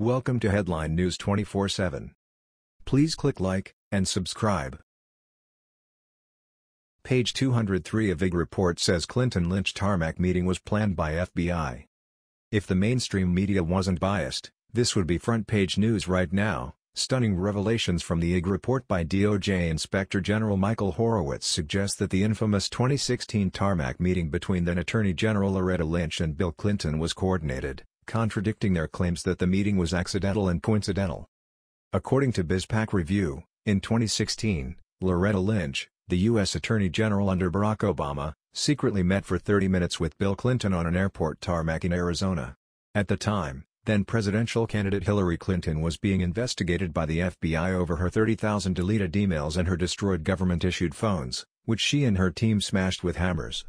Welcome to Headline News 24/7. Please click like and subscribe. Page 203 of IG report says Clinton Lynch tarmac meeting was planned by FBI. If the mainstream media wasn't biased, this would be front page news right now. Stunning revelations from the IG report by DOJ Inspector General Michael Horowitz suggest that the infamous 2016 tarmac meeting between then Attorney General Loretta Lynch and Bill Clinton was coordinated contradicting their claims that the meeting was accidental and coincidental. According to BizPac Review, in 2016, Loretta Lynch, the U.S. Attorney General under Barack Obama, secretly met for 30 minutes with Bill Clinton on an airport tarmac in Arizona. At the time, then presidential candidate Hillary Clinton was being investigated by the FBI over her 30,000 deleted emails and her destroyed government-issued phones, which she and her team smashed with hammers.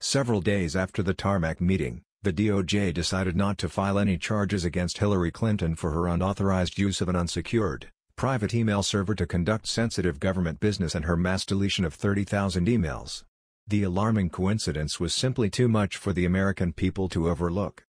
Several days after the tarmac meeting, the DOJ decided not to file any charges against Hillary Clinton for her unauthorized use of an unsecured, private email server to conduct sensitive government business and her mass deletion of 30,000 emails. The alarming coincidence was simply too much for the American people to overlook.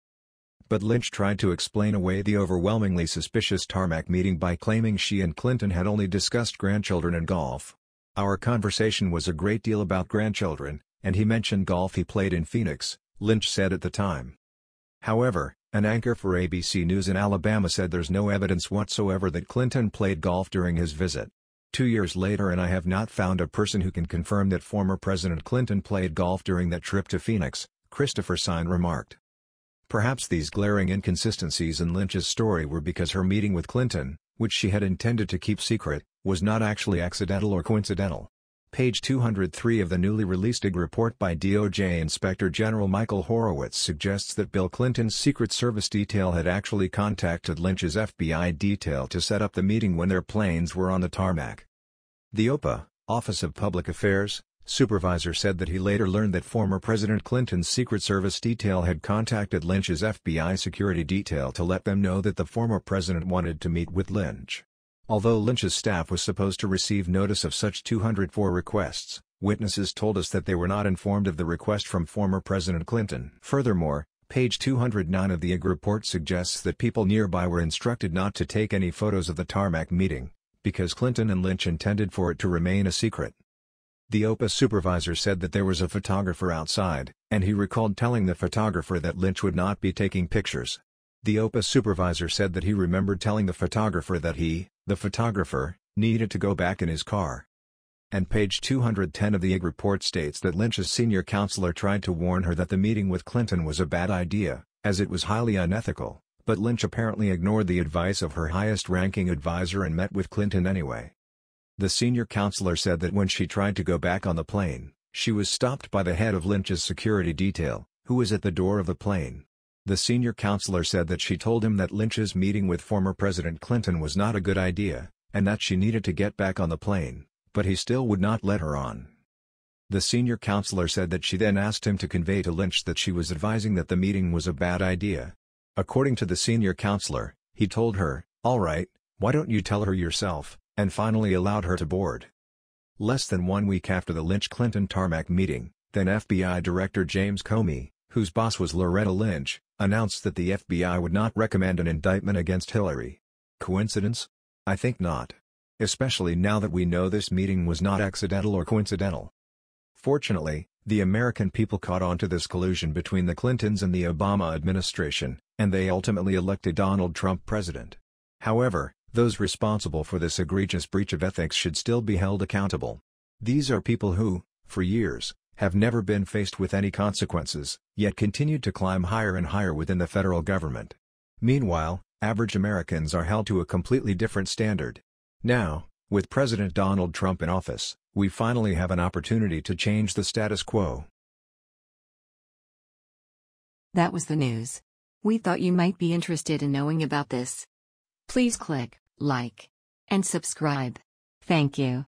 But Lynch tried to explain away the overwhelmingly suspicious tarmac meeting by claiming she and Clinton had only discussed grandchildren and golf. Our conversation was a great deal about grandchildren, and he mentioned golf he played in Phoenix, Lynch said at the time. However, an anchor for ABC News in Alabama said there's no evidence whatsoever that Clinton played golf during his visit. Two years later and I have not found a person who can confirm that former President Clinton played golf during that trip to Phoenix, Christopher Sign remarked. Perhaps these glaring inconsistencies in Lynch's story were because her meeting with Clinton, which she had intended to keep secret, was not actually accidental or coincidental. Page 203 of the newly released IG report by DOJ Inspector General Michael Horowitz suggests that Bill Clinton's Secret Service detail had actually contacted Lynch's FBI detail to set up the meeting when their planes were on the tarmac. The OPA, Office of Public Affairs, supervisor said that he later learned that former President Clinton's Secret Service detail had contacted Lynch's FBI security detail to let them know that the former president wanted to meet with Lynch. Although Lynch's staff was supposed to receive notice of such 204 requests, witnesses told us that they were not informed of the request from former President Clinton. Furthermore, page 209 of the IG report suggests that people nearby were instructed not to take any photos of the tarmac meeting, because Clinton and Lynch intended for it to remain a secret. The OPA supervisor said that there was a photographer outside, and he recalled telling the photographer that Lynch would not be taking pictures. The OPA supervisor said that he remembered telling the photographer that he, the photographer, needed to go back in his car. And page 210 of the IG report states that Lynch's senior counselor tried to warn her that the meeting with Clinton was a bad idea, as it was highly unethical, but Lynch apparently ignored the advice of her highest-ranking advisor and met with Clinton anyway. The senior counselor said that when she tried to go back on the plane, she was stopped by the head of Lynch's security detail, who was at the door of the plane. The senior counselor said that she told him that Lynch's meeting with former President Clinton was not a good idea, and that she needed to get back on the plane, but he still would not let her on. The senior counselor said that she then asked him to convey to Lynch that she was advising that the meeting was a bad idea. According to the senior counselor, he told her, alright, why don't you tell her yourself, and finally allowed her to board. Less than one week after the Lynch-Clinton tarmac meeting, then FBI Director James Comey, whose boss was Loretta Lynch, announced that the FBI would not recommend an indictment against Hillary. Coincidence? I think not. Especially now that we know this meeting was not accidental or coincidental. Fortunately, the American people caught on to this collusion between the Clintons and the Obama administration, and they ultimately elected Donald Trump president. However, those responsible for this egregious breach of ethics should still be held accountable. These are people who, for years, have never been faced with any consequences, yet continued to climb higher and higher within the federal government. Meanwhile, average Americans are held to a completely different standard. Now, with President Donald Trump in office, we finally have an opportunity to change the status quo. That was the news. We thought you might be interested in knowing about this. Please click like and subscribe. Thank you.